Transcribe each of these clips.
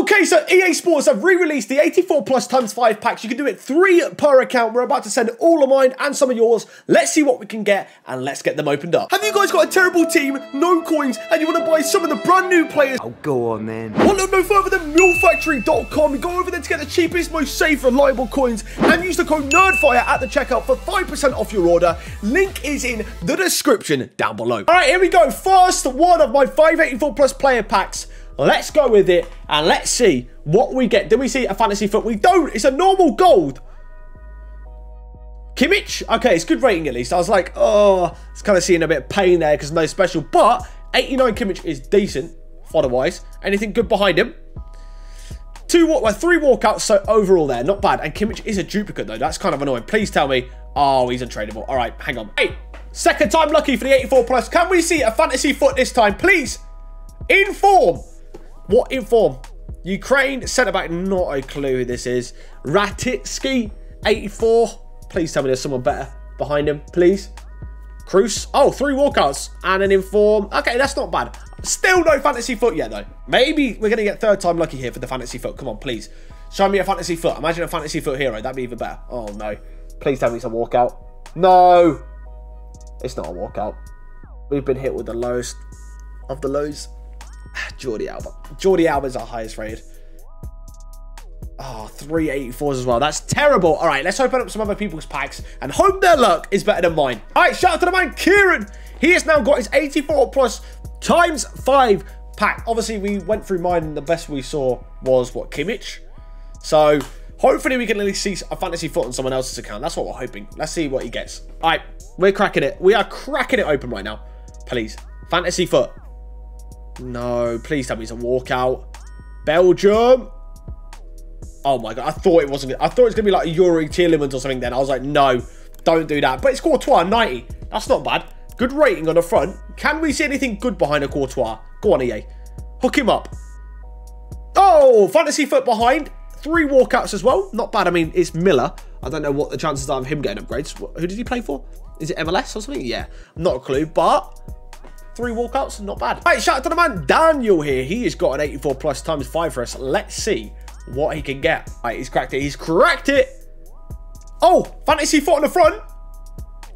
Okay, so EA Sports have re-released the 84 plus times 5 packs. You can do it three per account. We're about to send all of mine and some of yours. Let's see what we can get and let's get them opened up. Have you guys got a terrible team, no coins, and you want to buy some of the brand new players? Oh, go on, man. Well, look no further than mulefactory.com. Go over there to get the cheapest, most safe, reliable coins and use the code NERDFIRE at the checkout for 5% off your order. Link is in the description down below. All right, here we go. First one of my 584 plus player packs. Let's go with it and let's see what we get. Do we see a fantasy FUT? We don't. It's a normal gold. Kimmich? Okay, it's good rating at least. I was like, oh, it's kind of seeing a bit of pain there because no special. But 89 Kimmich is decent, fodder-wise. Anything good behind him? Two, walk, well, three walkouts, so overall there, not bad. And Kimmich is a duplicate, though. That's kind of annoying. Please tell me. Oh, he's untradeable. All right, hang on. Hey, second time lucky for the 84 plus. Can we see a fantasy FUT this time, please? In form. What inform? Ukraine centre-back, not a clue who this is. Ratitsky, 84. Please tell me there's someone better behind him, please. Cruz. Oh, three walkouts and an inform. Okay, that's not bad. Still no fantasy FUT yet, though. Maybe we're going to get third time lucky here for the fantasy FUT. Come on, please. Show me a fantasy FUT. Imagine a fantasy FUT hero. That'd be even better. Oh, no. Please tell me it's a walkout. No. It's not a walkout. We've been hit with the lowest of the lows. Jordi Alba. Jordi Alba's our highest rated. Ah, oh, 384s as well. That's terrible. All right, let's open up some other people's packs and hope their luck is better than mine. All right, shout out to the man, Kieran. He has now got his 84 plus times 5 pack. Obviously, we went through mine and the best we saw was, what, Kimmich? So, hopefully we can at least see a fantasy FUT on someone else's account. That's what we're hoping. Let's see what he gets. All right, we're cracking it. We are cracking it open right now. Please. Fantasy FUT. No, please tell me it's a walkout. Belgium. Oh my god, I thought it wasn't. I thought it was gonna be like Youri Tielemans or something. Then I was like, no, don't do that. But it's Courtois 90. That's not bad. Good rating on the front. Can we see anything good behind a Courtois? Go on, EA. Hook him up. Oh, fantasy FUT behind. Three walkouts as well. Not bad. I mean, it's Miller. I don't know what the chances are of him getting upgrades. Who did he play for? Is it MLS or something? Yeah, not a clue. But three walkouts, not bad. Right, shout out to the man Daniel here. He has got an 84 plus times five for us. Let's see what he can get. Right, he's cracked it. He's cracked it. Oh, fantasy FUT on the front.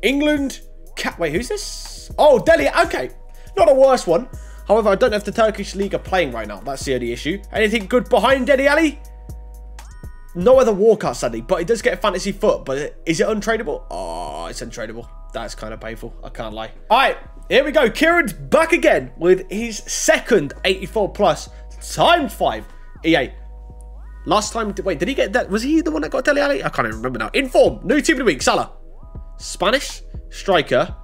England. Cat. Wait, who's this? Oh, Dele. Okay, not a worse one. However, I don't know if the Turkish league are playing right now. That's the only issue. Anything good behind Dele Alli? No other walkout, sadly, but he does get fantasy FUT. But is it untradeable? Oh, it's untradeable. That's kind of painful. I can't lie. All right, here we go. Kieran's back again with his second 84 plus times 5 EA. Last time, wait, did he get that? Was he the one that got Dele Alli? I can't even remember now. Inform, new team of the week, Salah. Spanish striker,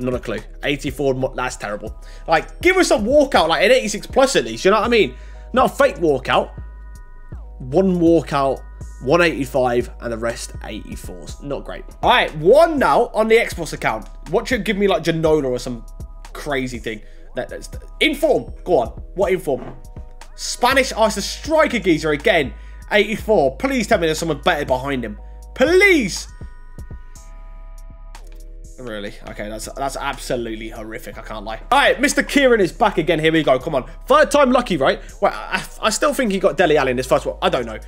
not a clue. 84, that's terrible. Like, give us a walkout, like an 86 plus at least, you know what I mean? Not a fake walkout. One walkout 185 and the rest 84s. Not great. All right, one now on the Xbox account. What should give me like Ginola or some crazy thing? That, that's inform. Go on. What inform? Spanish Ice striker geezer again. 84. Please tell me there's someone better behind him. Please. Really? Okay, that's that's absolutely horrific. I can't lie. All right, Mr. Kieran is back again. Here we go. Come on. Third time lucky, right? Well, I, I still think he got Dele Alli in this first one. I don't know.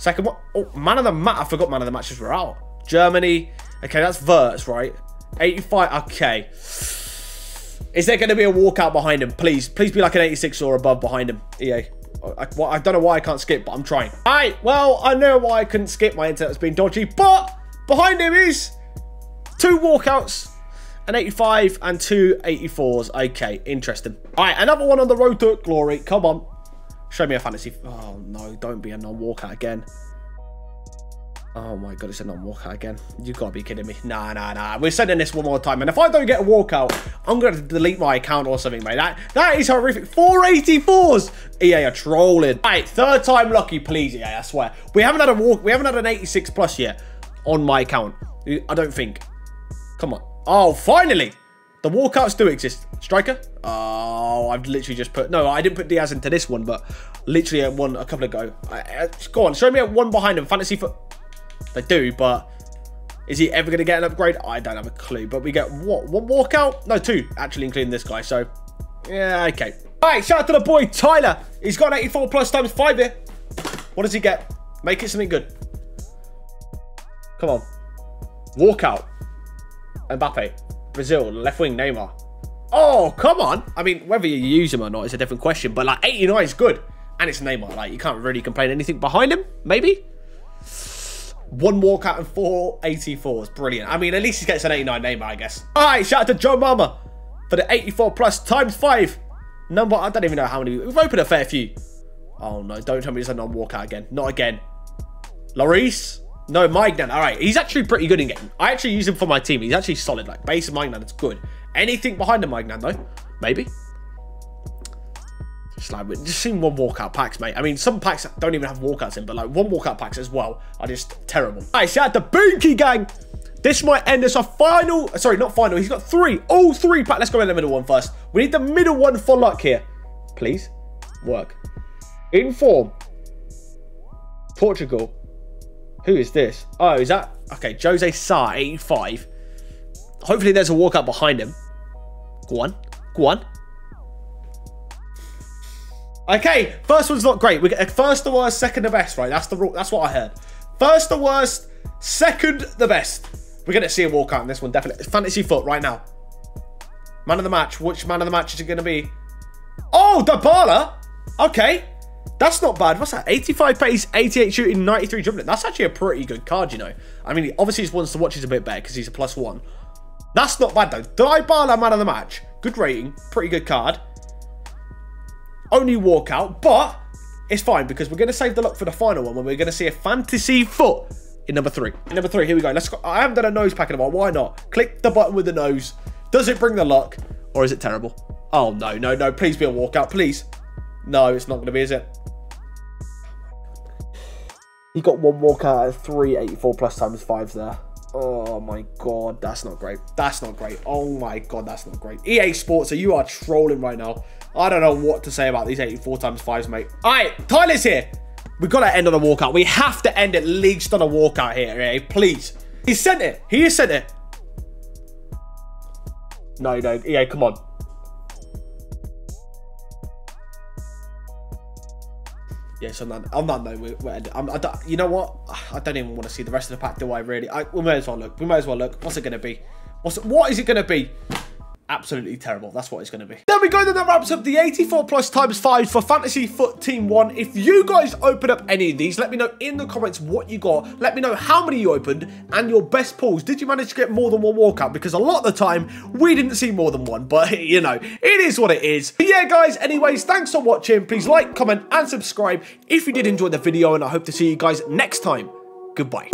Second one. Oh, man of the match. I forgot man of the matches were out. Germany. Okay, that's Wirtz, right? 85. Okay. Is there going to be a walkout behind him? Please. Please be like an 86 or above behind him. EA. I, I don't know why I can't skip, but I'm trying. All right. Well, I know why I couldn't skip. My internet's been dodgy. But behind him is two walkouts an 85 and two 84s. Okay, interesting. All right, another one on the road to glory. Come on. Show me a fantasy. Oh, no. Don't be a non-walkout again. Oh, my God. It's a non-walkout again. you got to be kidding me. Nah, nah, nah. We're sending this one more time. And if I don't get a walkout, I'm going to delete my account or something, mate. That, that is horrific. 484s. EA are trolling. All right. Third time lucky, please, EA. I swear. We haven't had a walk. We haven't had an 86 plus yet on my account. I don't think. Come on. Oh, finally. The walkouts do exist. Striker? Oh, I've literally just put... No, I didn't put Diaz into this one, but literally one a couple ago. I, go on, show me one behind him. Fantasy FUT... They do, but... Is he ever going to get an upgrade? I don't have a clue. But we get what? One walkout? No, two, actually, including this guy. So, yeah, okay. All right, shout out to the boy Tyler. He's got an 84 plus times 5 here. What does he get? Make it something good. Come on. Walkout. Mbappe. Brazil. Left wing Neymar. Oh, come on. I mean, whether you use him or not is a different question. But, like, 89 is good. And it's Neymar. Like, you can't really complain anything behind him. Maybe? One walkout and four 84s. Brilliant. I mean, at least he gets an 89 Neymar, I guess. All right, shout out to Joe Mama for the 84 plus times 5. Number, I don't even know how many. We've opened a fair few. Oh, no. Don't tell me it's a non-walkout again. Not again. Lloris. No, Maignan. All right. He's actually pretty good in game. I actually use him for my team. He's actually solid. Like, base of Maignan, it's good. Anything behind the Maignan, though? Maybe. Just like, just seen one walkout packs, mate. I mean, some packs don't even have walkouts in, but like one walkout packs as well are just terrible. All right, shout out to Boonky Gang. This might end as a final. Sorry, not final. He's got three. All three pack. Let's go in the middle one first. We need the middle one for luck here. Please. Work. In form. Portugal. Who is this? Oh, is that... Okay, Jose Sa, 85. Hopefully there's a walkout behind him. Go on. Go on. Okay, first one's not great. We get uh, first the worst, second the best, right? That's the rule. that's what I heard. First the worst, second the best. We're gonna see a walkout in this one, definitely. Fantasy FUT right now. Man of the match. Which man of the match is it gonna be? Oh, Dybala. Okay. That's not bad. What's that? 85 pace, 88 shooting, 93 dribbling. That's actually a pretty good card, you know. I mean, obviously his ones to watch is a bit better because he's a plus one. That's not bad, though. Dybala, man of the match. Good rating. Pretty good card. Only walkout, but it's fine because we're going to save the luck for the final one when we're going to see a fantasy FUT in number three. In number three, here we go. Let's go. I haven't done a nose pack in a while. Why not? Click the button with the nose. Does it bring the luck or is it terrible? Oh, no, no, no. Please be a walkout, please. No, it's not going to be, is it? He got one walkout at 384 plus times fives there. Oh my god, that's not great. That's not great. Oh my god, that's not great. EA Sports, so you are trolling right now. I don't know what to say about these 84 times fives, mate. All right, Tyler's here. We've got to end on a walkout. We have to end at least on a walkout here, eh? Please. He sent it. He sent it. No, no. EA, come on. Yes, on that, on that note, we're, we're I'm, I don't, you know what? I don't even want to see the rest of the pack, do I really? I, we may as well look. We may as well look. What's it going to be? What's it, what is it going to be? Absolutely terrible. That's what it's going to be. There we go. Then that wraps up the 84 plus times 5 for Fantasy FUT Team 1. If you guys open up any of these, let me know in the comments what you got. Let me know how many you opened and your best pulls. Did you manage to get more than one walkout? Because a lot of the time, we didn't see more than one. But, you know, it is what it is. But yeah, guys, anyways, thanks for watching. Please like, comment, and subscribe if you did enjoy the video. And I hope to see you guys next time. Goodbye.